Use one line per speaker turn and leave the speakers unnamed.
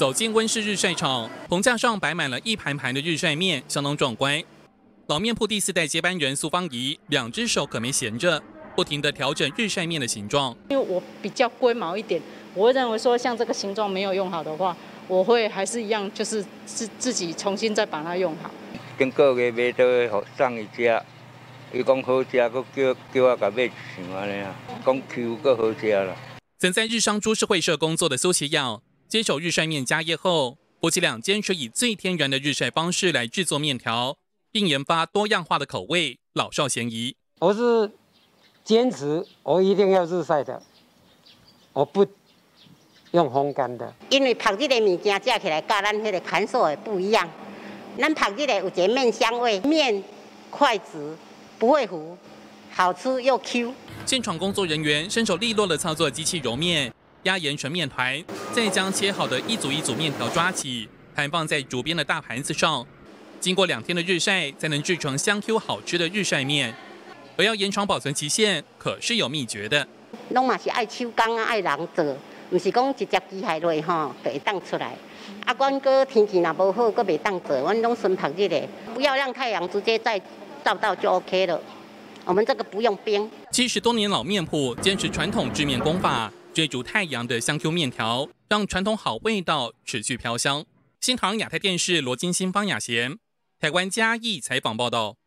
走进温室日晒场，棚架上摆满了一盘盘的日晒面，相当壮观。老面铺第四代接班人苏芳怡，两只手可没闲着，不停地调整日晒面的形状。
因为我比较龟毛一点，我会认为说像这个形状没有用好的话，我会还是一样，就是自自己重新再把它用好。
经过月买到给送伊食，伊讲好食，佫叫叫我甲买一箱安尼啊，讲 Q 佫好食啦。
曾在日商株式会社工作的苏奇耀，接手日晒面家业后，夫妻俩坚持以最天然的日晒方式来制作面条。并研发多样化的口味，老少咸宜。
我是坚持，我一定要日晒的，我不用烘干的。
因为晒日的物件吃起来，跟咱迄个看素的不一样。咱晒日的有一面香味，面筷子不会糊，好吃又 Q。
现场工作人员身手利落的操作机器揉面、压延成面团，再将切好的一组一组面条抓起，盘放在竹编的大盘子上。经过两天的日晒，才能制成香 Q 好吃的日晒面。而要延长保存期限，可是有秘诀的。
拢嘛是爱手工啊，爱人做，唔是讲直接机械落吼，就会当出来。啊，阮哥天气若无好，阁袂当做，阮拢纯晒日的，不要让太阳直接再照到就 OK 了。我们这个不用冰。
七十多年老面铺，坚持传统制面工法，追逐太阳的香 Q 面条，让传统好味道持续飘香。新唐亚太电视罗金鑫方雅贤。台湾嘉义采访报道。